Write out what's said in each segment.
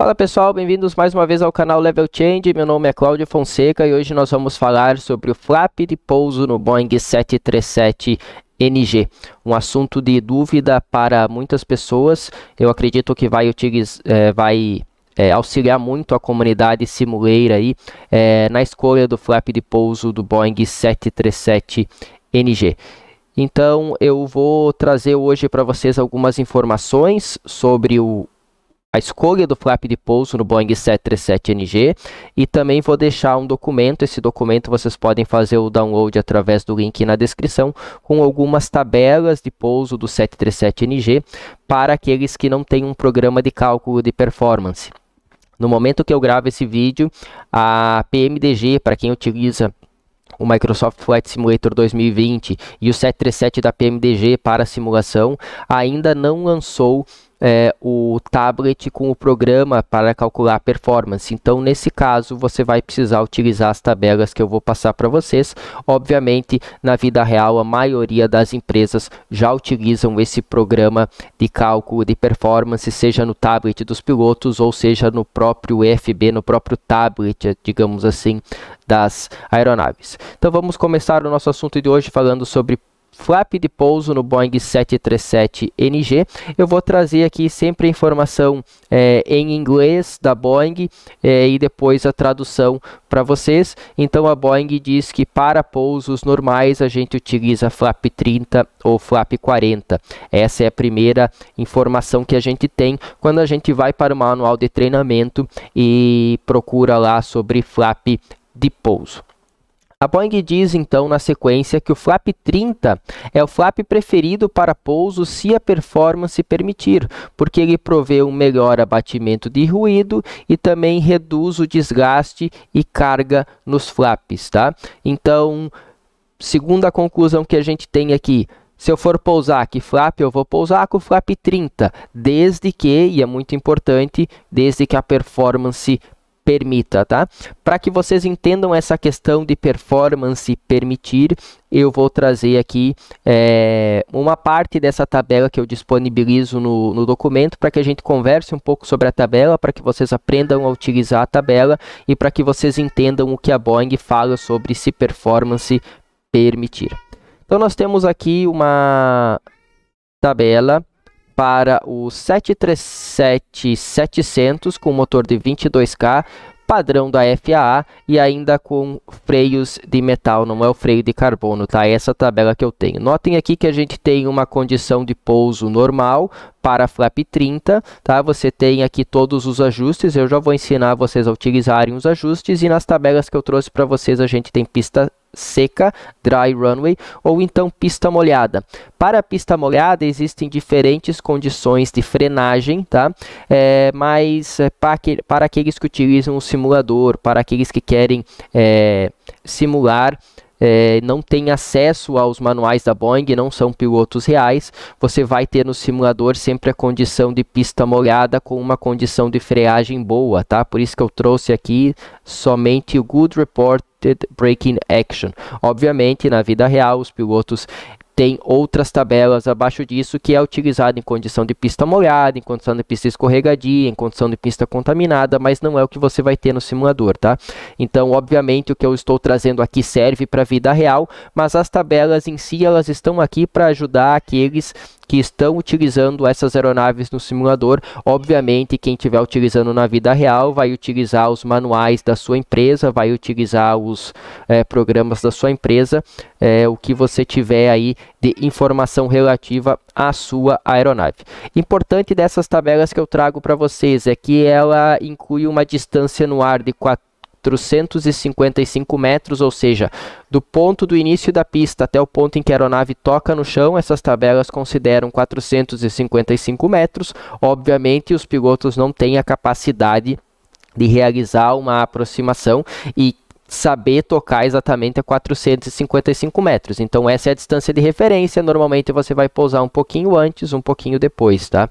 Fala pessoal, bem-vindos mais uma vez ao canal Level Change. Meu nome é Cláudio Fonseca e hoje nós vamos falar sobre o flap de pouso no Boeing 737 NG. Um assunto de dúvida para muitas pessoas. Eu acredito que vai, utilizar, é, vai é, auxiliar muito a comunidade simuleira aí é, na escolha do flap de pouso do Boeing 737 NG. Então eu vou trazer hoje para vocês algumas informações sobre o, a escolha do flap de pouso no Boeing 737NG e também vou deixar um documento, esse documento vocês podem fazer o download através do link na descrição, com algumas tabelas de pouso do 737NG para aqueles que não têm um programa de cálculo de performance. No momento que eu gravo esse vídeo, a PMDG, para quem utiliza o Microsoft Flight Simulator 2020 e o 737 da PMDG para simulação, ainda não lançou é, o tablet com o programa para calcular a performance. Então, nesse caso, você vai precisar utilizar as tabelas que eu vou passar para vocês. Obviamente, na vida real, a maioria das empresas já utilizam esse programa de cálculo de performance, seja no tablet dos pilotos ou seja no próprio EFB, no próprio tablet, digamos assim, das aeronaves. Então, vamos começar o nosso assunto de hoje falando sobre flap de pouso no Boeing 737NG. Eu vou trazer aqui sempre a informação é, em inglês da Boeing é, e depois a tradução para vocês. Então a Boeing diz que para pousos normais a gente utiliza flap 30 ou flap 40. Essa é a primeira informação que a gente tem quando a gente vai para o manual de treinamento e procura lá sobre flap de pouso. A Boeing diz então na sequência que o flap 30 é o flap preferido para pouso se a performance permitir, porque ele provê um melhor abatimento de ruído e também reduz o desgaste e carga nos flaps, tá? Então, segundo a conclusão que a gente tem aqui, se eu for pousar que flap, eu vou pousar com o flap 30, desde que, e é muito importante, desde que a performance permita, tá? Para que vocês entendam essa questão de performance permitir, eu vou trazer aqui é, uma parte dessa tabela que eu disponibilizo no, no documento para que a gente converse um pouco sobre a tabela, para que vocês aprendam a utilizar a tabela e para que vocês entendam o que a Boeing fala sobre se performance permitir. Então nós temos aqui uma tabela para o 737-700 com motor de 22K, padrão da FAA e ainda com freios de metal, não é o freio de carbono, tá? Essa tabela que eu tenho. Notem aqui que a gente tem uma condição de pouso normal para flap 30, tá? Você tem aqui todos os ajustes, eu já vou ensinar vocês a utilizarem os ajustes e nas tabelas que eu trouxe para vocês a gente tem pista seca, dry runway, ou então pista molhada. Para a pista molhada existem diferentes condições de frenagem, tá? É, mas é, para, que, para aqueles que utilizam o simulador, para aqueles que querem é, simular é, não tem acesso aos manuais da Boeing, não são pilotos reais, você vai ter no simulador sempre a condição de pista molhada com uma condição de freagem boa, tá? Por isso que eu trouxe aqui somente o Good Reported Braking Action. Obviamente, na vida real, os pilotos tem outras tabelas abaixo disso que é utilizado em condição de pista molhada, em condição de pista escorregadia, em condição de pista contaminada, mas não é o que você vai ter no simulador, tá? Então, obviamente, o que eu estou trazendo aqui serve para a vida real, mas as tabelas em si, elas estão aqui para ajudar aqueles que estão utilizando essas aeronaves no simulador. Obviamente, quem estiver utilizando na vida real vai utilizar os manuais da sua empresa, vai utilizar os é, programas da sua empresa, é, o que você tiver aí de informação relativa à sua aeronave. Importante dessas tabelas que eu trago para vocês é que ela inclui uma distância no ar de 4 455 metros, ou seja, do ponto do início da pista até o ponto em que a aeronave toca no chão, essas tabelas consideram 455 metros. Obviamente, os pilotos não têm a capacidade de realizar uma aproximação e saber tocar exatamente a 455 metros. Então essa é a distância de referência. Normalmente você vai pousar um pouquinho antes, um pouquinho depois, tá?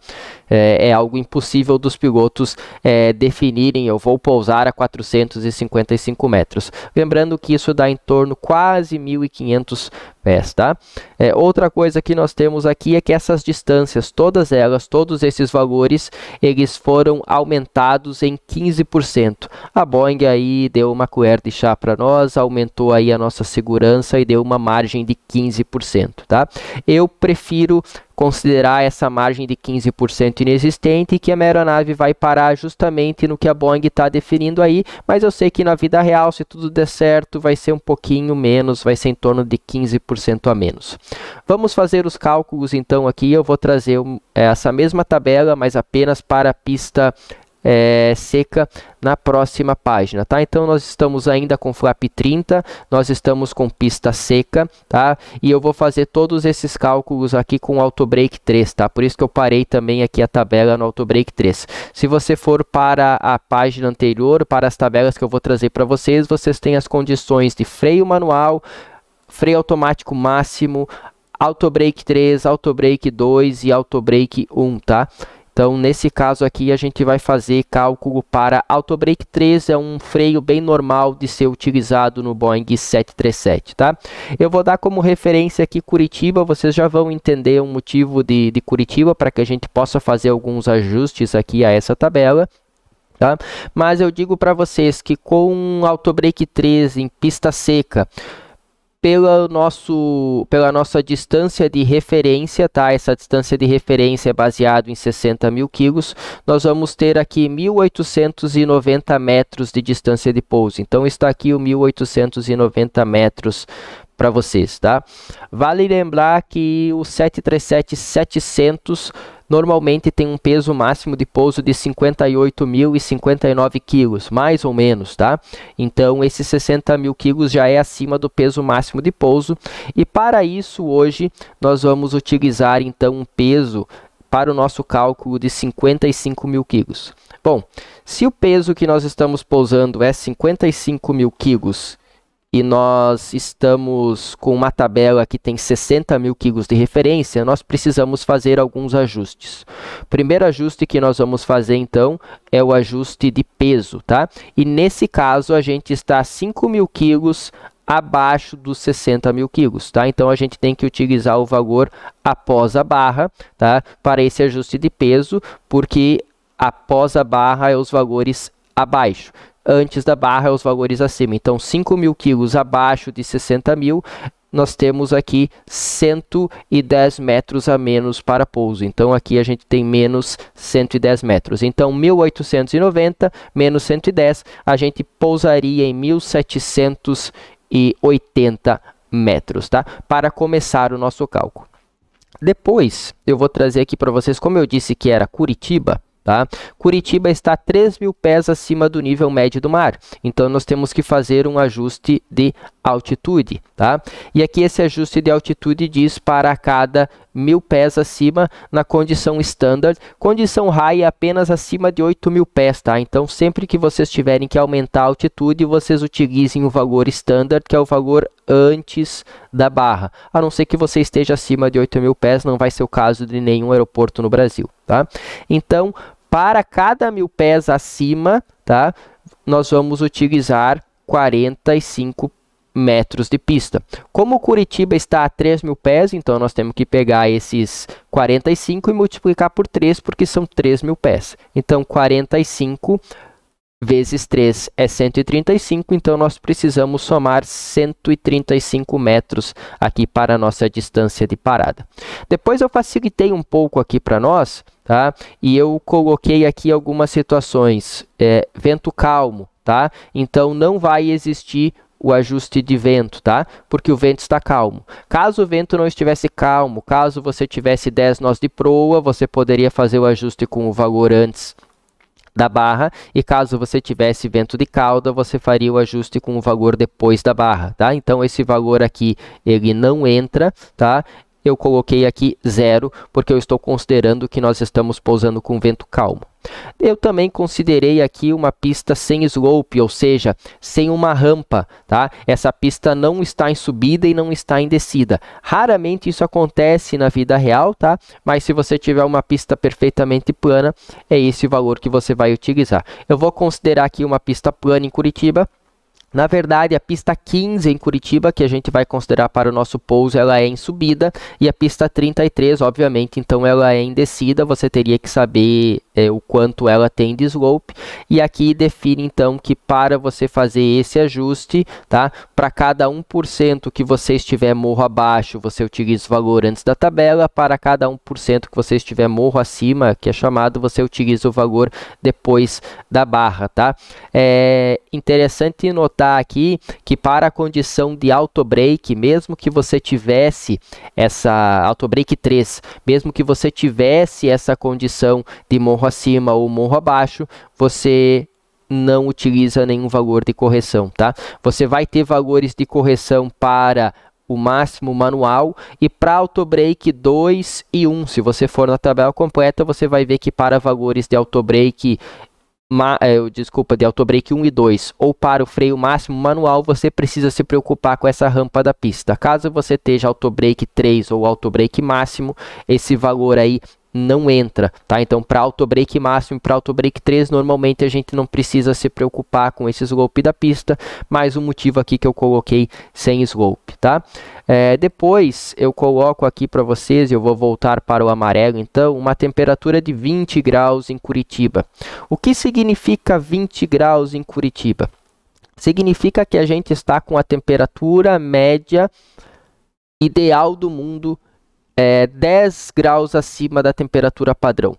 É, é algo impossível dos pilotos é, definirem. Eu vou pousar a 455 metros. Lembrando que isso dá em torno quase 1.500 pés, tá? É, outra coisa que nós temos aqui é que essas distâncias, todas elas, todos esses valores, eles foram aumentados em 15%. A Boeing aí deu uma colher de chá para nós, aumentou aí a nossa segurança e deu uma margem de 15%, tá? Eu prefiro considerar essa margem de 15% inexistente e que a aeronave vai parar justamente no que a Boeing está definindo aí, mas eu sei que na vida real, se tudo der certo, vai ser um pouquinho menos, vai ser em torno de 15% a menos. Vamos fazer os cálculos então aqui, eu vou trazer essa mesma tabela, mas apenas para a pista é, seca na próxima página, tá? Então nós estamos ainda com flap 30, nós estamos com pista seca, tá? E eu vou fazer todos esses cálculos aqui com Autobreak 3, tá? Por isso que eu parei também aqui a tabela no Autobreak 3. Se você for para a página anterior, para as tabelas que eu vou trazer para vocês, vocês têm as condições de freio manual, freio automático máximo, Autobreak 3, Autobreak 2 e Autobreak 1, tá? Então, nesse caso aqui, a gente vai fazer cálculo para Autobreak 3, é um freio bem normal de ser utilizado no Boeing 737, tá? Eu vou dar como referência aqui Curitiba, vocês já vão entender o motivo de, de Curitiba, para que a gente possa fazer alguns ajustes aqui a essa tabela. Tá? Mas eu digo para vocês que com Autobreak 3 em pista seca, pela, nosso, pela nossa distância de referência, tá? Essa distância de referência é baseada em 60 mil quilos. Nós vamos ter aqui 1.890 metros de distância de pouso. Então, está aqui o 1.890 metros para vocês, tá? Vale lembrar que o 737-700 normalmente tem um peso máximo de pouso de 58.059 quilos, mais ou menos, tá? Então, esses 60 mil quilos já é acima do peso máximo de pouso. E para isso, hoje, nós vamos utilizar, então, um peso para o nosso cálculo de 55 mil quilos. Bom, se o peso que nós estamos pousando é 55 mil quilos e nós estamos com uma tabela que tem 60 mil quilos de referência, nós precisamos fazer alguns ajustes. O primeiro ajuste que nós vamos fazer, então, é o ajuste de peso, tá? E nesse caso, a gente está 5 mil quilos abaixo dos 60 mil quilos, tá? Então, a gente tem que utilizar o valor após a barra, tá? Para esse ajuste de peso, porque após a barra é os valores abaixo antes da barra os valores acima. Então, 5 mil quilos abaixo de 60 mil, nós temos aqui 110 metros a menos para pouso. Então, aqui a gente tem menos 110 metros. Então, 1890 menos 110, a gente pousaria em 1780 metros, tá? Para começar o nosso cálculo. Depois, eu vou trazer aqui para vocês, como eu disse que era Curitiba, Tá? Curitiba está 3 mil pés acima do nível médio do mar, então nós temos que fazer um ajuste de altitude. Tá? E aqui esse ajuste de altitude diz para cada mil pés acima na condição standard. Condição high é apenas acima de 8 mil pés. Tá? Então sempre que vocês tiverem que aumentar a altitude, vocês utilizem o valor standard, que é o valor antes da barra. A não ser que você esteja acima de 8 mil pés, não vai ser o caso de nenhum aeroporto no Brasil. Tá? Então, para cada mil pés acima, tá? Nós vamos utilizar 45 metros de pista. Como Curitiba está a 3 mil pés, então nós temos que pegar esses 45 e multiplicar por 3, porque são 3 mil pés. Então, 45 vezes 3 é 135, então nós precisamos somar 135 metros aqui para a nossa distância de parada. Depois eu facilitei um pouco aqui para nós, tá? E eu coloquei aqui algumas situações, é, vento calmo, tá? Então não vai existir o ajuste de vento, tá? Porque o vento está calmo. Caso o vento não estivesse calmo, caso você tivesse 10 nós de proa, você poderia fazer o ajuste com o valor antes da barra e caso você tivesse vento de cauda, você faria o ajuste com o valor depois da barra, tá? Então esse valor aqui ele não entra, tá? Eu coloquei aqui zero porque eu estou considerando que nós estamos pousando com vento calmo. Eu também considerei aqui uma pista sem slope, ou seja, sem uma rampa, tá? Essa pista não está em subida e não está em descida. Raramente isso acontece na vida real, tá? Mas se você tiver uma pista perfeitamente plana, é esse o valor que você vai utilizar. Eu vou considerar aqui uma pista plana em Curitiba, Na verdade, a pista 15 em Curitiba, que a gente vai considerar para o nosso pouso, ela é em subida, e a pista 33, obviamente, então ela é em descida, você teria que saber é, o quanto ela tem de slope, e aqui define então que para você fazer esse ajuste, tá? Para cada 1% que você estiver morro abaixo, você utiliza o valor antes da tabela, para cada 1% que você estiver morro acima, que é chamado, você utiliza o valor depois da barra, tá? É interessante notar aqui que para a condição de auto break, mesmo que você tivesse essa auto break 3, mesmo que você tivesse essa condição de morro acima ou morro abaixo, você não utiliza nenhum valor de correção, tá? Você vai ter valores de correção para o máximo manual e para auto break 2 e 1, se você for na tabela completa, você vai ver que para valores de auto break Ma, é, desculpa, de autobreak 1 e 2 ou para o freio máximo manual, você precisa se preocupar com essa rampa da pista. Caso você esteja autobreak 3 ou autobreak máximo, esse valor aí não entra, tá? Então, para auto break máximo e para auto break 3, normalmente a gente não precisa se preocupar com esse slope da pista, mais um motivo aqui que eu coloquei sem slope, tá? É, depois eu coloco aqui para vocês, eu vou voltar para o amarelo, então, uma temperatura de 20 graus em Curitiba. O que significa 20 graus em Curitiba? Significa que a gente está com a temperatura média ideal do mundo é, 10 graus acima da temperatura padrão.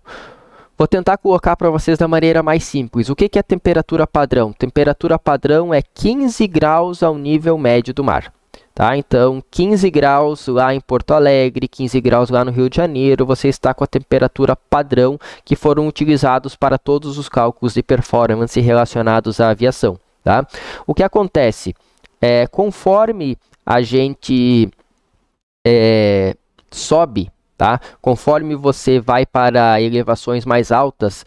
Vou tentar colocar para vocês da maneira mais simples. O que, que é temperatura padrão? Temperatura padrão é 15 graus ao nível médio do mar. Tá? Então, 15 graus lá em Porto Alegre, 15 graus lá no Rio de Janeiro, você está com a temperatura padrão que foram utilizados para todos os cálculos de performance relacionados à aviação. Tá? O que acontece? É, conforme a gente é, sobe, tá? Conforme você vai para elevações mais altas,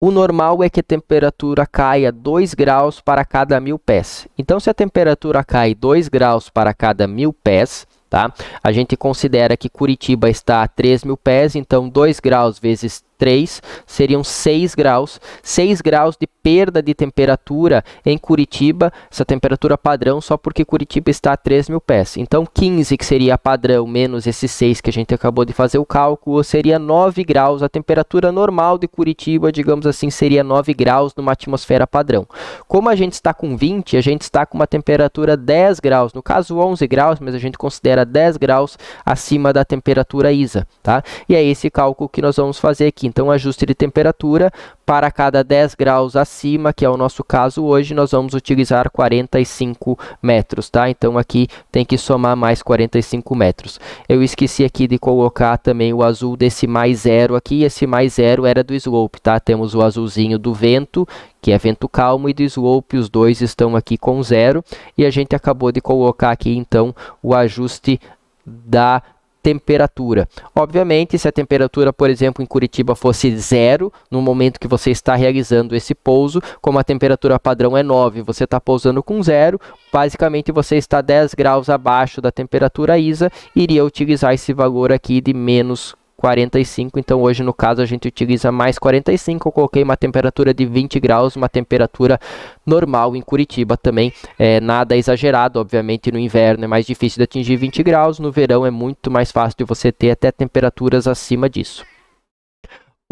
o normal é que a temperatura caia 2 graus para cada mil pés. Então, se a temperatura cai 2 graus para cada mil pés, tá? A gente considera que Curitiba está a 3 mil pés, então 2 graus vezes 3 seriam 6 graus. 6 graus de perda de temperatura em Curitiba, essa temperatura padrão só porque Curitiba está a 3 mil pés. Então 15, que seria padrão, menos esses 6 que a gente acabou de fazer o cálculo, seria 9 graus. A temperatura normal de Curitiba, digamos assim, seria 9 graus numa atmosfera padrão. Como a gente está com 20, a gente está com uma temperatura 10 graus, no caso 11 graus, mas a gente considera 10 graus acima da temperatura ISA, tá? E é esse cálculo que nós vamos fazer aqui. Então, ajuste de temperatura para cada 10 graus acima, que é o nosso caso hoje, nós vamos utilizar 45 metros, tá? Então, aqui tem que somar mais 45 metros. Eu esqueci aqui de colocar também o azul desse mais zero aqui. Esse mais zero era do slope, tá? Temos o azulzinho do vento, que é vento calmo, e do slope, os dois estão aqui com zero. E a gente acabou de colocar aqui, então, o ajuste da temperatura. Obviamente, se a temperatura, por exemplo, em Curitiba fosse zero, no momento que você está realizando esse pouso, como a temperatura padrão é 9, você está pousando com zero, basicamente você está 10 graus abaixo da temperatura ISA, iria utilizar esse valor aqui de menos 45, então hoje no caso a gente utiliza mais 45, eu coloquei uma temperatura de 20 graus, uma temperatura normal em Curitiba também, é, nada exagerado, obviamente no inverno é mais difícil de atingir 20 graus, no verão é muito mais fácil de você ter até temperaturas acima disso.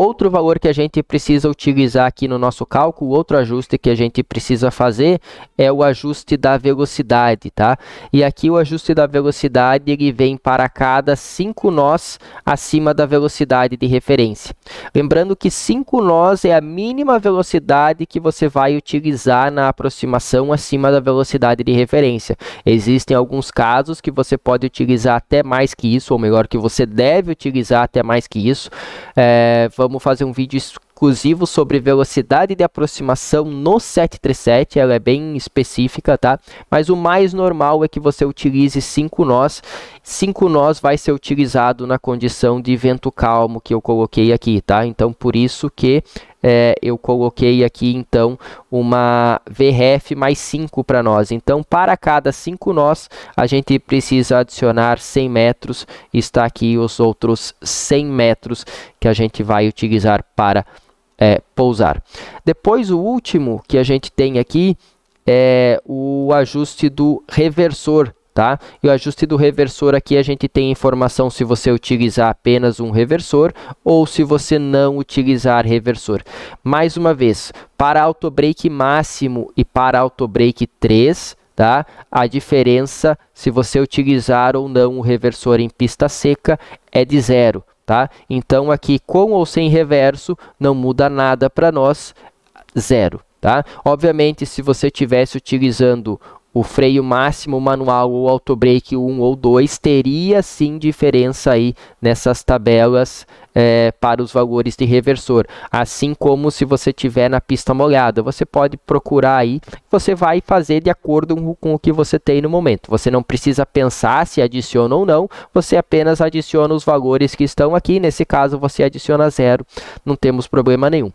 Outro valor que a gente precisa utilizar aqui no nosso cálculo, outro ajuste que a gente precisa fazer é o ajuste da velocidade, tá? E aqui o ajuste da velocidade ele vem para cada 5 nós acima da velocidade de referência. Lembrando que 5 nós é a mínima velocidade que você vai utilizar na aproximação acima da velocidade de referência. Existem alguns casos que você pode utilizar até mais que isso, ou melhor, que você deve utilizar até mais que isso. É, vamos fazer um vídeo exclusivo sobre velocidade de aproximação no 737, ela é bem específica, tá? Mas o mais normal é que você utilize 5 nós. 5 nós vai ser utilizado na condição de vento calmo que eu coloquei aqui, tá? Então, por isso que é, eu coloquei aqui, então, uma VRF mais 5 para nós. Então, para cada 5 nós, a gente precisa adicionar 100 metros. Está aqui os outros 100 metros que a gente vai utilizar para é, pousar. Depois, o último que a gente tem aqui é o ajuste do reversor, tá? E o ajuste do reversor aqui a gente tem informação se você utilizar apenas um reversor ou se você não utilizar reversor. Mais uma vez, para auto brake máximo e para auto brake 3, tá? A diferença se você utilizar ou não o reversor em pista seca é de zero, tá? Então aqui com ou sem reverso não muda nada para nós, zero, tá? Obviamente se você estivesse utilizando o freio máximo manual ou auto brake 1 ou 2 teria sim diferença aí nessas tabelas é, para os valores de reversor, assim como se você tiver na pista molhada, você pode procurar aí, você vai fazer de acordo com o que você tem no momento. Você não precisa pensar se adiciona ou não, você apenas adiciona os valores que estão aqui, nesse caso você adiciona zero, não temos problema nenhum.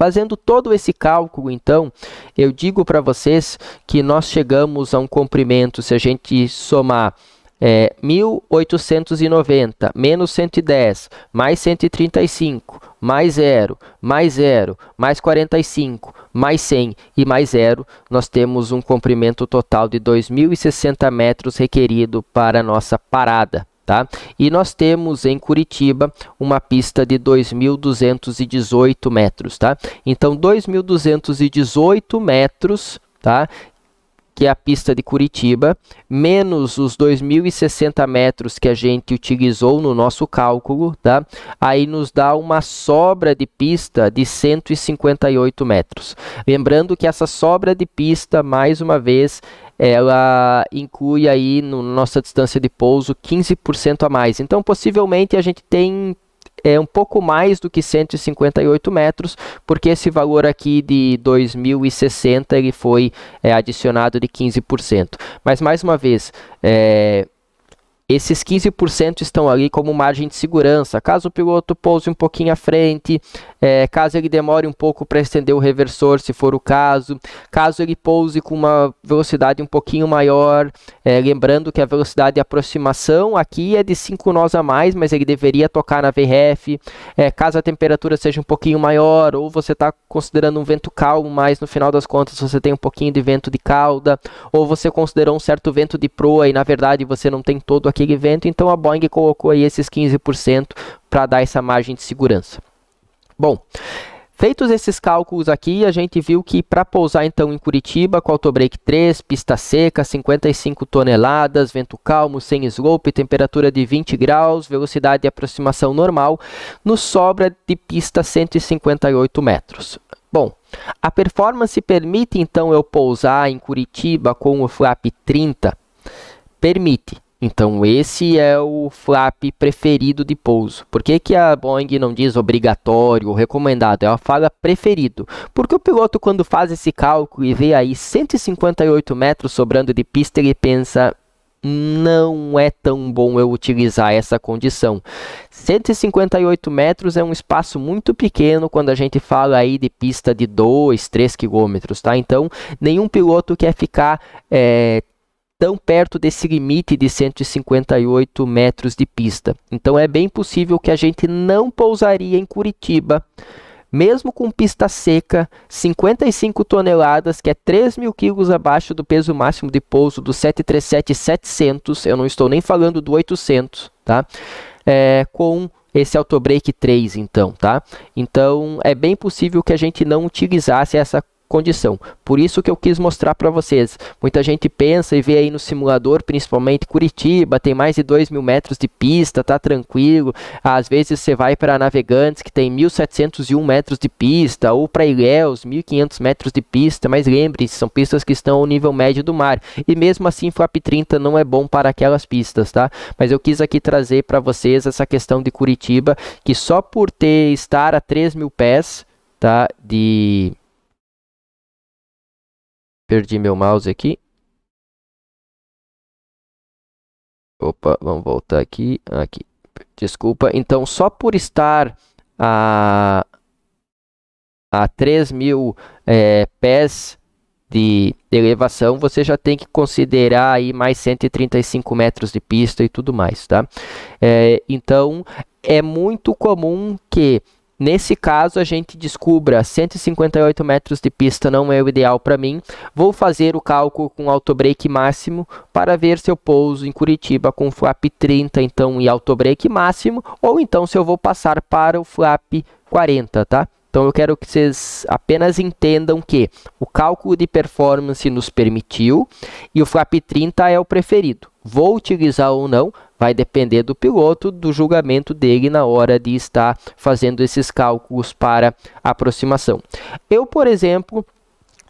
Fazendo todo esse cálculo, então, eu digo para vocês que nós chegamos a um comprimento, se a gente somar é, 1890 menos 110 mais 135 mais 0 mais 0 mais 45 mais 100 e mais 0, nós temos um comprimento total de 2.060 metros requerido para a nossa parada. Tá? E nós temos em Curitiba uma pista de 2.218 metros. Tá? Então, 2.218 metros tá? Que é a pista de Curitiba, menos os 2.060 metros que a gente utilizou no nosso cálculo, tá? aí nos dá uma sobra de pista de 158 metros. Lembrando que essa sobra de pista, mais uma vez, ela inclui aí no nossa distância de pouso 15% a mais. Então, possivelmente a gente tem é um pouco mais do que 158 metros, porque esse valor aqui de 2060 ele foi é, adicionado de 15%. Mas mais uma vez, é, esses 15% estão ali como margem de segurança. Caso o piloto pouse um pouquinho à frente, é, caso ele demore um pouco para estender o reversor, se for o caso, caso ele pouse com uma velocidade um pouquinho maior, é, lembrando que a velocidade de aproximação aqui é de 5 nós a mais, mas ele deveria tocar na VRF. É, caso a temperatura seja um pouquinho maior, ou você está considerando um vento calmo, mas no final das contas você tem um pouquinho de vento de cauda, ou você considerou um certo vento de proa e na verdade você não tem todo aqui aquele evento, então a Boeing colocou aí esses 15% para dar essa margem de segurança. Bom, Feitos esses cálculos aqui, a gente viu que para pousar então em Curitiba, com autobreak 3, pista seca, 55 toneladas, vento calmo, sem slope, temperatura de 20 graus, velocidade de aproximação normal, nos sobra de pista 158 metros. Bom, a performance permite então eu pousar em Curitiba com o flap 30? Permite. Então, esse é o flap preferido de pouso. Por que, que a Boeing não diz obrigatório ou recomendado? Ela fala preferido. Porque o piloto, quando faz esse cálculo e vê aí 158 metros sobrando de pista, ele pensa: não é tão bom eu utilizar essa condição. 158 metros é um espaço muito pequeno quando a gente fala aí de pista de 2, 3 quilômetros, tá? Então, nenhum piloto quer ficar é, tão perto desse limite de 158 metros de pista. Então é bem possível que a gente não pousaria em Curitiba, mesmo com pista seca, 55 toneladas, que é 3 mil quilos abaixo do peso máximo de pouso do 737-700, eu não estou nem falando do 800, tá? É, com esse autobreak 3, então, tá? Então, é bem possível que a gente não utilizasse essa condição. Por isso que eu quis mostrar para vocês. Muita gente pensa e vê aí no simulador, principalmente Curitiba, tem mais de 2 mil metros de pista, tá tranquilo. Às vezes você vai para Navegantes, que tem 1.701 metros de pista, ou para Ilhéus, 1.500 metros de pista, mas lembre-se, são pistas que estão ao nível médio do mar. E mesmo assim, Flap 30 não é bom para aquelas pistas, tá? Mas eu quis aqui trazer para vocês essa questão de Curitiba, que só por ter estar a 3 mil pés, tá? De Perdi meu mouse aqui. Opa, vamos voltar aqui. Aqui. Desculpa. Então, só por estar a, a 3 mil é, pés de elevação, você já tem que considerar aí mais 135 metros de pista e tudo mais, tá? É, então, é muito comum que Nesse caso, a gente descubra 158 metros de pista não é o ideal para mim. Vou fazer o cálculo com autobreak máximo para ver se eu pouso em Curitiba com flap 30, então, e autobreak máximo, ou então se eu vou passar para o flap 40, tá? Então eu quero que vocês apenas entendam que o cálculo de performance nos permitiu e o flap 30 é o preferido. Vou utilizar ou não, vai depender do piloto, do julgamento dele na hora de estar fazendo esses cálculos para aproximação. Eu, por exemplo,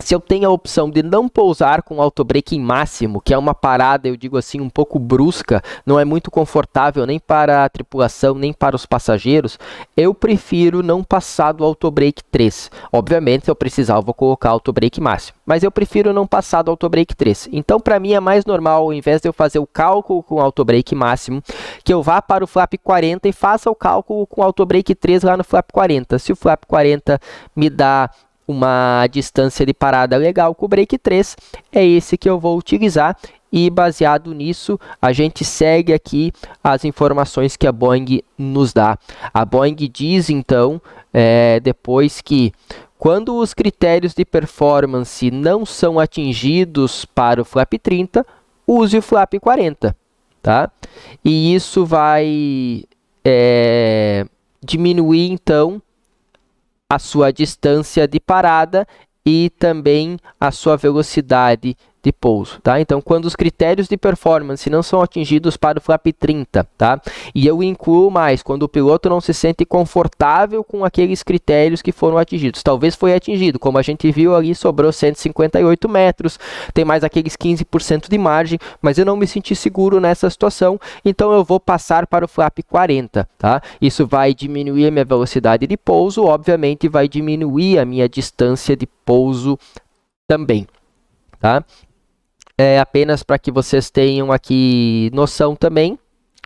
se eu tenho a opção de não pousar com autobreak em máximo, que é uma parada, eu digo assim, um pouco brusca, não é muito confortável nem para a tripulação, nem para os passageiros, eu prefiro não passar do autobreak 3. Obviamente, se eu precisar, eu vou colocar autobreak máximo, mas eu prefiro não passar do autobreak 3. Então, para mim, é mais normal, ao invés de eu fazer o cálculo com autobreak máximo, que eu vá para o flap 40 e faça o cálculo com autobreak 3 lá no flap 40. Se o flap 40 me dá uma distância de parada legal com o break 3, é esse que eu vou utilizar e baseado nisso a gente segue aqui as informações que a Boeing nos dá. A Boeing diz então é, depois que quando os critérios de performance não são atingidos para o flap 30, use o flap 40, tá? E isso vai é, diminuir então a sua distância de parada e também a sua velocidade de pouso, tá? Então, quando os critérios de performance não são atingidos para o flap 30, tá? E eu incluo mais, quando o piloto não se sente confortável com aqueles critérios que foram atingidos. Talvez foi atingido, como a gente viu ali, sobrou 158 metros, tem mais aqueles 15% de margem, mas eu não me senti seguro nessa situação, então eu vou passar para o flap 40, tá? Isso vai diminuir a minha velocidade de pouso, obviamente vai diminuir a minha distância de pouso também, tá? É, apenas para que vocês tenham aqui noção também.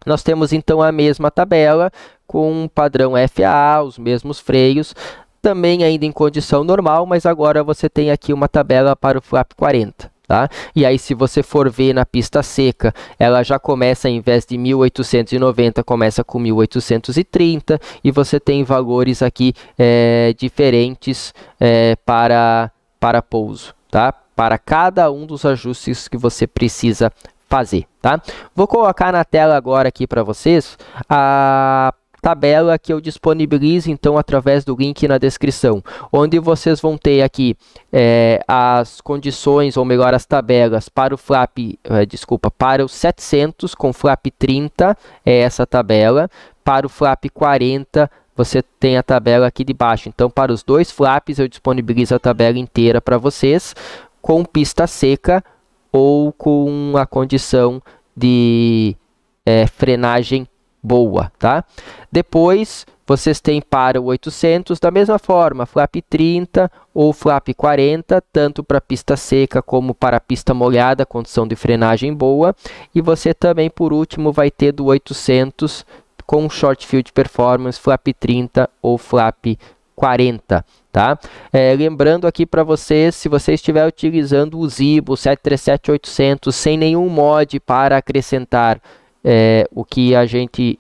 Nós temos então a mesma tabela com um padrão FAA, os mesmos freios, também ainda em condição normal, mas agora você tem aqui uma tabela para o flap 40. Tá? E aí, se você for ver na pista seca, ela já começa, em vez de 1890, começa com 1830, e você tem valores aqui é, diferentes é, para, para pouso. Tá? Para cada um dos ajustes que você precisa fazer, tá? Vou colocar na tela agora aqui para vocês a tabela que eu disponibilizo então através do link na descrição, onde vocês vão ter aqui é, as condições, ou melhor, as tabelas para o flap, é, desculpa, para o 700 com flap 30, é essa tabela, para o flap 40 você tem a tabela aqui de baixo. Então, para os dois flaps, eu disponibilizo a tabela inteira para vocês com pista seca ou com a condição de é, frenagem boa, tá? Depois, vocês têm para o 800, da mesma forma, flap 30 ou flap 40, tanto para pista seca como para pista molhada, condição de frenagem boa. E você também, por último, vai ter do 800 com short field performance, flap 30 ou flap 40, tá? É, lembrando aqui para vocês, se você estiver utilizando o Zibo 737-800 sem nenhum mod para acrescentar é, o que a gente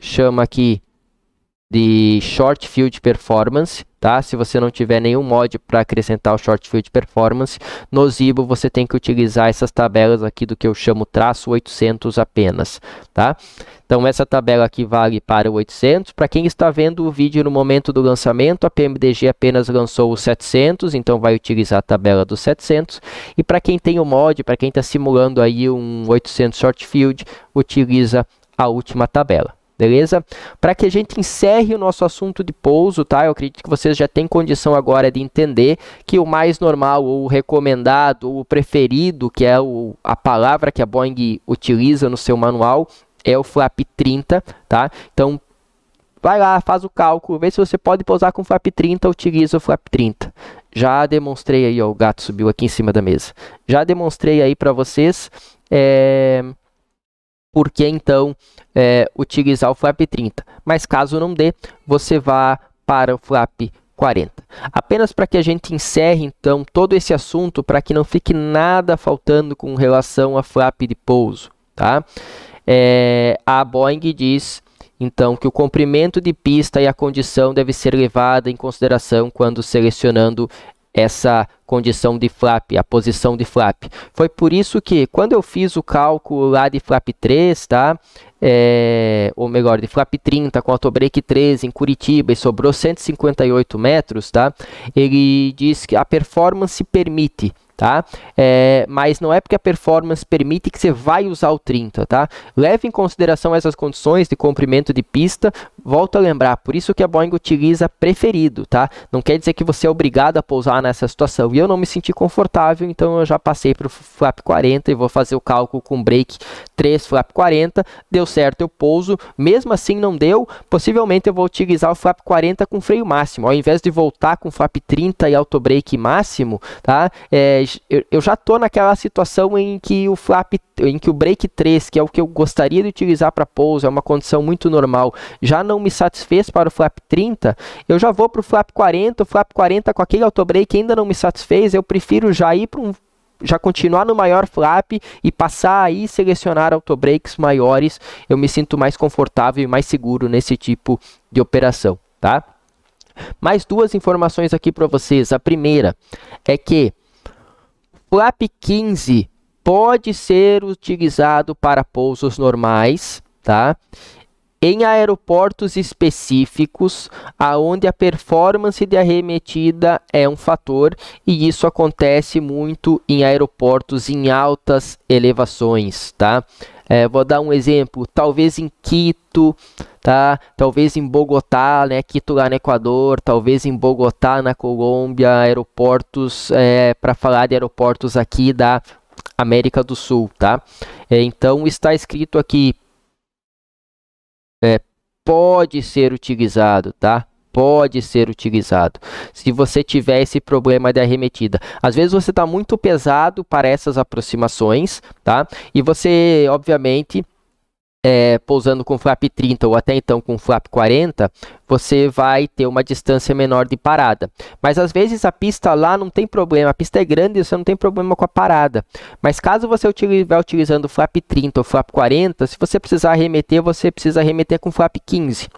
chama aqui de Short Field Performance, tá? Se você não tiver nenhum mod para acrescentar o Short Field Performance, no Zibo você tem que utilizar essas tabelas aqui do que eu chamo traço 800 apenas, tá? Então essa tabela aqui vale para o 800. Para quem está vendo o vídeo no momento do lançamento, a PMDG apenas lançou o 700, então vai utilizar a tabela dos 700. E para quem tem o mod, para quem está simulando aí um 800 Short Field, utiliza a última tabela beleza? Para que a gente encerre o nosso assunto de pouso, tá? Eu acredito que vocês já têm condição agora de entender que o mais normal, ou o recomendado, ou o preferido, que é o, a palavra que a Boeing utiliza no seu manual, é o flap 30, tá? Então, vai lá, faz o cálculo, vê se você pode pousar com flap 30, utiliza o flap 30. Já demonstrei aí, ó, o gato subiu aqui em cima da mesa. Já demonstrei aí para vocês é, por que então é, utilizar o flap 30. Mas caso não dê, você vá para o flap 40. Apenas para que a gente encerre então todo esse assunto, para que não fique nada faltando com relação a flap de pouso, tá? É, a Boeing diz então que o comprimento de pista e a condição deve ser levada em consideração quando selecionando essa condição de flap, a posição de flap. Foi por isso que quando eu fiz o cálculo lá de flap 3, tá? É, ou melhor, de flap 30 com autobreak 13 em Curitiba e sobrou 158 metros, tá? Ele diz que a performance permite tá? É, mas não é porque a performance permite que você vai usar o 30, tá? Leve em consideração essas condições de comprimento de pista. Volto a lembrar, por isso que a Boeing utiliza preferido, tá? Não quer dizer que você é obrigado a pousar nessa situação. E eu não me senti confortável, então eu já passei para o flap 40 e vou fazer o cálculo com break 3 flap 40. Deu certo, eu pouso. Mesmo assim não deu, possivelmente eu vou utilizar o flap 40 com freio máximo. Ao invés de voltar com flap 30 e auto break máximo, tá? É, eu, já estou naquela situação em que o flap, em que o break 3, que é o que eu gostaria de utilizar para pouso, é uma condição muito normal, já não me satisfez para o flap 30, eu já vou para o flap 40, o flap 40 com aquele auto break ainda não me satisfez, eu prefiro já ir para um já continuar no maior flap e passar aí selecionar autobreaks maiores, eu me sinto mais confortável e mais seguro nesse tipo de operação, tá? Mais duas informações aqui para vocês. A primeira é que Flap 15 pode ser utilizado para pousos normais, tá? Em aeroportos específicos, aonde a performance de arremetida é um fator, e isso acontece muito em aeroportos em altas elevações, tá? É, vou dar um exemplo, talvez em Quito, tá? Talvez em Bogotá, né? Quito lá no Equador, talvez em Bogotá na Colômbia, aeroportos, é, para falar de aeroportos aqui da América do Sul, tá? É, então está escrito aqui, é, pode ser utilizado, tá? Pode ser utilizado se você tiver esse problema de arremetida. Às vezes você está muito pesado para essas aproximações, tá? E você, obviamente, é, pousando com flap 30 ou até então com flap 40, você vai ter uma distância menor de parada. Mas às vezes a pista lá não tem problema, a pista é grande e você não tem problema com a parada. Mas caso você estiver utilizando flap 30 ou flap 40, se você precisar arremeter, você precisa arremeter com flap 15.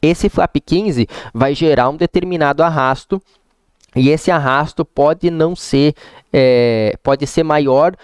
Esse flap 15 vai gerar um determinado arrasto e esse arrasto pode não ser, é, pode ser maior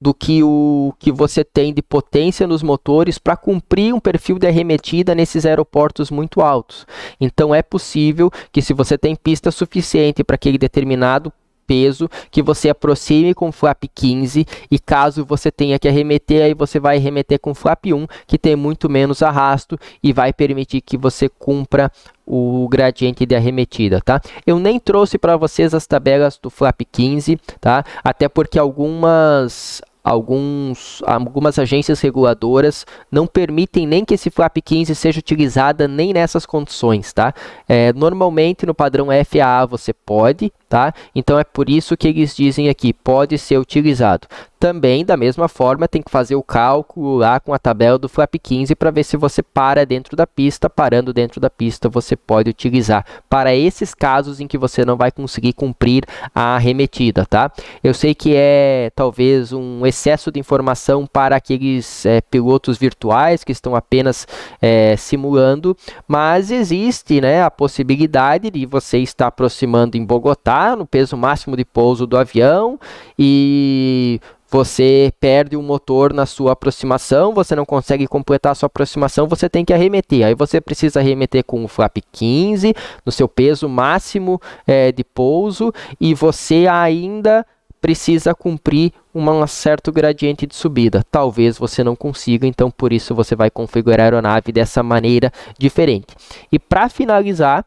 do que o que você tem de potência nos motores para cumprir um perfil de arremetida nesses aeroportos muito altos. Então é possível que se você tem pista suficiente para aquele determinado peso que você aproxime com flap 15 e caso você tenha que arremeter, aí você vai arremeter com flap 1 que tem muito menos arrasto e vai permitir que você cumpra o gradiente de arremetida, tá? Eu nem trouxe para vocês as tabelas do flap 15, tá? Até porque algumas alguns, algumas agências reguladoras não permitem nem que esse flap 15 seja utilizada nem nessas condições, tá? É, normalmente no padrão FAA você pode, tá? Então é por isso que eles dizem aqui, pode ser utilizado. Também, da mesma forma, tem que fazer o cálculo lá com a tabela do flap 15 para ver se você para dentro da pista. Parando dentro da pista, você pode utilizar para esses casos em que você não vai conseguir cumprir a arremetida, tá? Eu sei que é talvez um excesso de informação para aqueles é, pilotos virtuais que estão apenas é, simulando, mas existe né, a possibilidade de você estar aproximando em Bogotá, no peso máximo de pouso do avião, e você perde o motor na sua aproximação, você não consegue completar a sua aproximação, você tem que arremeter. Aí você precisa arremeter com o flap 15 no seu peso máximo é, de pouso e você ainda precisa cumprir um certo gradiente de subida. Talvez você não consiga, então por isso você vai configurar a aeronave dessa maneira diferente. E para finalizar,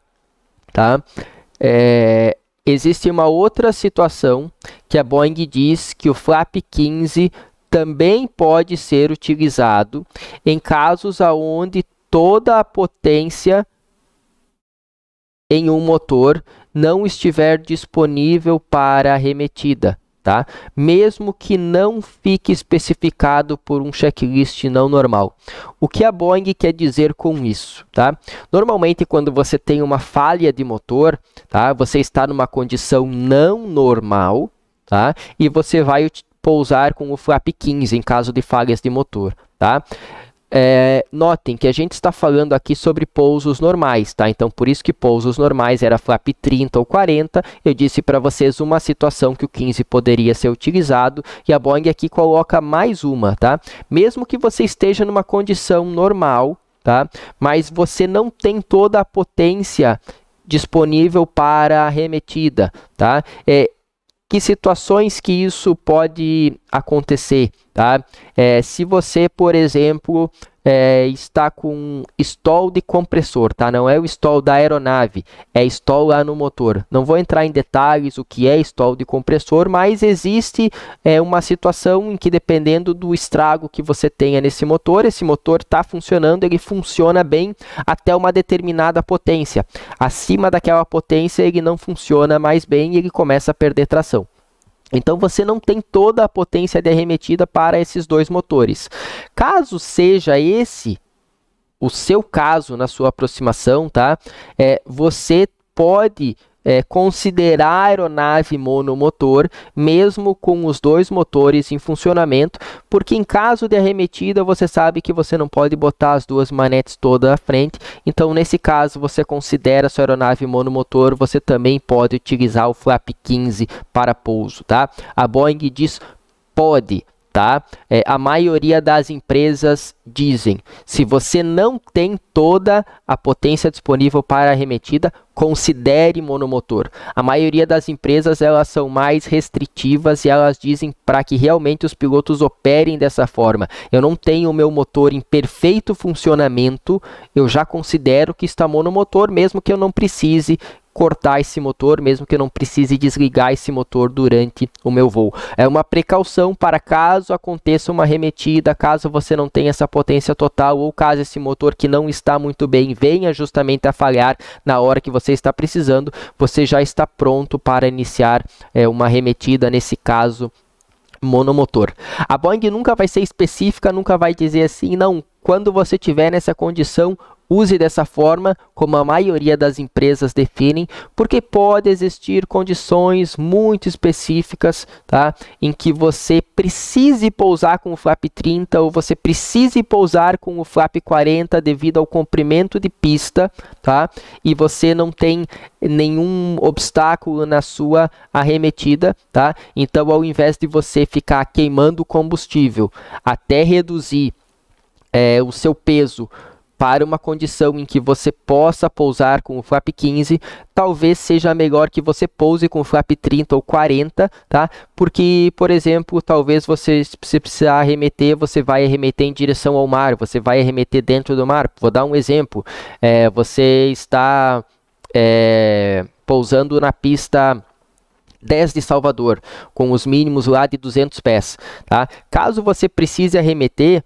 tá? É, existe uma outra situação que a Boeing diz que o flap 15 também pode ser utilizado em casos onde toda a potência em um motor não estiver disponível para arremetida tá? Mesmo que não fique especificado por um checklist não normal. O que a Boeing quer dizer com isso, tá? Normalmente quando você tem uma falha de motor, tá? Você está numa condição não normal, tá? E você vai pousar com o flap 15 em caso de falhas de motor, tá? É, notem que a gente está falando aqui sobre pousos normais, tá? Então, por isso que pousos normais era flap 30 ou 40. Eu disse para vocês uma situação que o 15 poderia ser utilizado e a Boeing aqui coloca mais uma, tá? Mesmo que você esteja numa condição normal, tá? Mas você não tem toda a potência disponível para a remetida, tá? É, que situações que isso pode acontecer, tá? É, se você, por exemplo, é, está com stall de compressor, tá? Não é o stall da aeronave, é stall lá no motor. Não vou entrar em detalhes o que é stall de compressor, mas existe é, uma situação em que dependendo do estrago que você tenha nesse motor, esse motor está funcionando, ele funciona bem até uma determinada potência. Acima daquela potência ele não funciona mais bem e ele começa a perder tração. Então você não tem toda a potência de arremetida para esses dois motores. Caso seja esse o seu caso na sua aproximação, tá? É, você pode é, considerar a aeronave monomotor, mesmo com os dois motores em funcionamento, porque em caso de arremetida, você sabe que você não pode botar as duas manetes todas à frente, então nesse caso você considera sua aeronave monomotor, você também pode utilizar o flap 15 para pouso, tá? A Boeing diz pode, tá? É, a maioria das empresas dizem, se você não tem toda a potência disponível para arremetida, considere monomotor. A maioria das empresas elas são mais restritivas e elas dizem para que realmente os pilotos operem dessa forma. Eu não tenho o meu motor em perfeito funcionamento, eu já considero que está monomotor, mesmo que eu não precise cortar esse motor, mesmo que eu não precise desligar esse motor durante o meu voo. É uma precaução para caso aconteça uma remetida, caso você não tenha essa potência total ou caso esse motor que não está muito bem venha justamente a falhar na hora que você está precisando, você já está pronto para iniciar é, uma remetida, nesse caso monomotor. A Boeing nunca vai ser específica, nunca vai dizer assim, não, quando você tiver nessa condição, Use dessa forma, como a maioria das empresas definem, porque pode existir condições muito específicas, tá? Em que você precise pousar com o flap 30 ou você precise pousar com o flap 40 devido ao comprimento de pista, tá? E você não tem nenhum obstáculo na sua arremetida, tá? Então, ao invés de você ficar queimando combustível até reduzir é, o seu peso para uma condição em que você possa pousar com o flap 15, talvez seja melhor que você pouse com o flap 30 ou 40, tá? Porque, por exemplo, talvez você se precisar arremeter, você vai arremeter em direção ao mar, você vai arremeter dentro do mar. Vou dar um exemplo. É, você está é, pousando na pista 10 de Salvador, com os mínimos lá de 200 pés, tá? Caso você precise arremeter,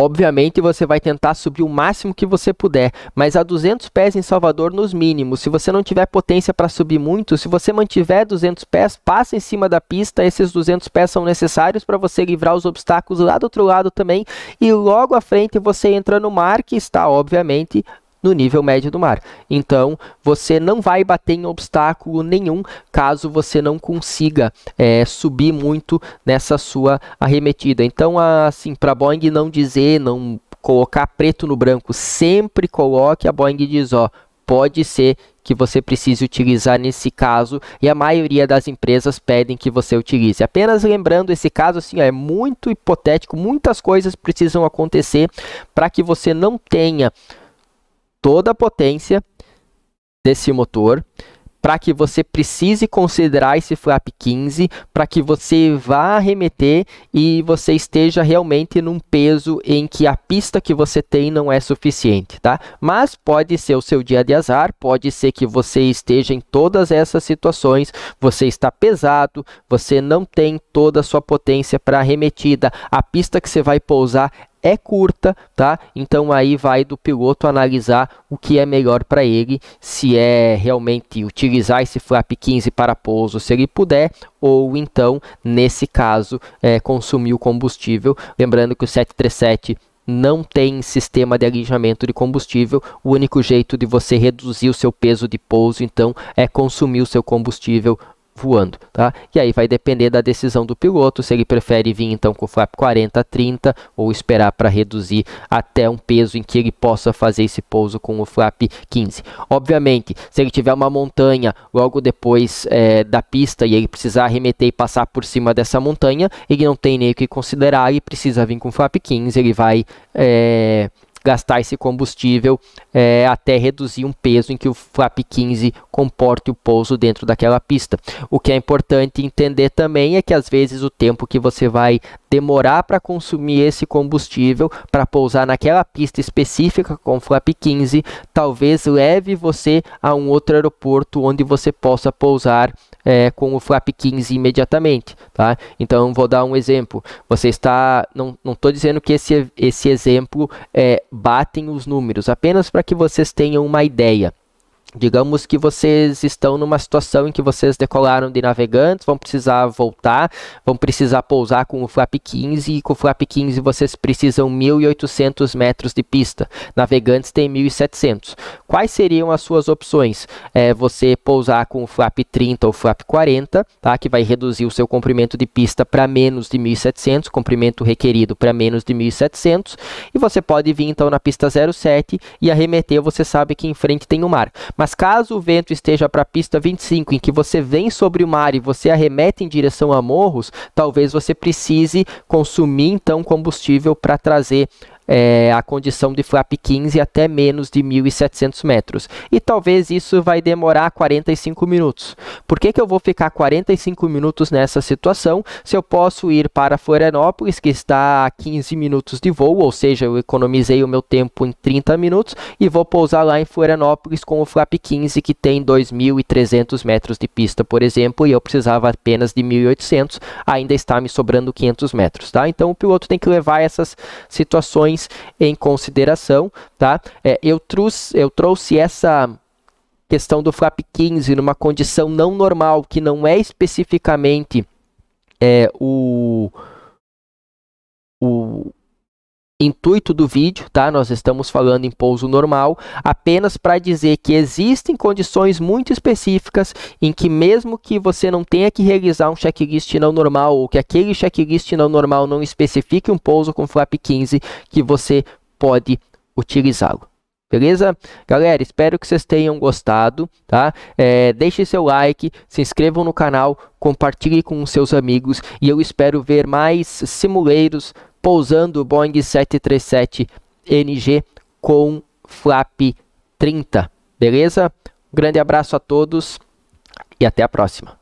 Obviamente você vai tentar subir o máximo que você puder, mas a 200 pés em Salvador nos mínimos. Se você não tiver potência para subir muito, se você mantiver 200 pés, passa em cima da pista. Esses 200 pés são necessários para você livrar os obstáculos lá do outro lado também. E logo à frente você entra no mar, que está obviamente no nível médio do mar. Então, você não vai bater em obstáculo nenhum caso você não consiga é, subir muito nessa sua arremetida. Então, assim, para Boeing não dizer, não colocar preto no branco, sempre coloque a Boeing diz, ó, pode ser que você precise utilizar nesse caso e a maioria das empresas pedem que você utilize. Apenas lembrando esse caso assim, é muito hipotético, muitas coisas precisam acontecer para que você não tenha toda a potência desse motor para que você precise considerar esse flap 15, para que você vá arremeter e você esteja realmente num peso em que a pista que você tem não é suficiente, tá? Mas pode ser o seu dia de azar, pode ser que você esteja em todas essas situações, você está pesado, você não tem toda a sua potência para arremetida, a pista que você vai pousar é curta, tá? Então aí vai do piloto analisar o que é melhor para ele, se é realmente utilizar esse flap 15 para pouso, se ele puder, ou então, nesse caso, é, consumir o combustível. Lembrando que o 737 não tem sistema de alijamento de combustível, o único jeito de você reduzir o seu peso de pouso, então, é consumir o seu combustível voando, tá? E aí vai depender da decisão do piloto, se ele prefere vir então com o flap 40, 30 ou esperar para reduzir até um peso em que ele possa fazer esse pouso com o flap 15. Obviamente, se ele tiver uma montanha logo depois é, da pista e ele precisar arremeter e passar por cima dessa montanha, ele não tem nem o que considerar, e precisa vir com o flap 15, ele vai é, gastar esse combustível é, até reduzir um peso em que o flap 15 comporte o pouso dentro daquela pista. O que é importante entender também é que às vezes o tempo que você vai demorar para consumir esse combustível para pousar naquela pista específica com flap 15, talvez leve você a um outro aeroporto onde você possa pousar é, com o flap 15 imediatamente, tá? Então vou dar um exemplo. Você está, não estou dizendo que esse, esse exemplo é, batem os números, apenas para que vocês tenham uma ideia. Digamos que vocês estão numa situação em que vocês decolaram de navegantes, vão precisar voltar, vão precisar pousar com o flap 15 e com o flap 15 vocês precisam 1.800 metros de pista. Navegantes têm 1.700. Quais seriam as suas opções? É você pousar com o flap 30 ou flap 40, tá? que vai reduzir o seu comprimento de pista para menos de 1.700, comprimento requerido para menos de 1.700, e você pode vir então na pista 07 e arremeter, você sabe que em frente tem o mar. Mas caso o vento esteja para a pista 25, em que você vem sobre o mar e você arremete em direção a morros, talvez você precise consumir então combustível para trazer é, a condição de flap 15 até menos de 1.700 metros. E talvez isso vai demorar 45 minutos. Por que, que eu vou ficar 45 minutos nessa situação se eu posso ir para Florianópolis, que está a 15 minutos de voo, ou seja, eu economizei o meu tempo em 30 minutos e vou pousar lá em Florianópolis com o flap 15 que tem 2.300 metros de pista, por exemplo, e eu precisava apenas de 1.800, ainda está me sobrando 500 metros, tá? Então o piloto tem que levar essas situações em consideração, tá? É, eu, trouxe, eu trouxe essa questão do flap 15 numa condição não normal, que não é especificamente é, o, o, intuito do vídeo, tá? Nós estamos falando em pouso normal, apenas para dizer que existem condições muito específicas em que mesmo que você não tenha que realizar um checklist não normal ou que aquele checklist não normal não especifique um pouso com flap 15, que você pode utilizá-lo. Beleza? Galera, espero que vocês tenham gostado, tá? É, deixe seu like, se inscrevam no canal, compartilhe com seus amigos e eu espero ver mais simuleiros pousando o Boeing 737NG com flap 30. Beleza? Um grande abraço a todos e até a próxima.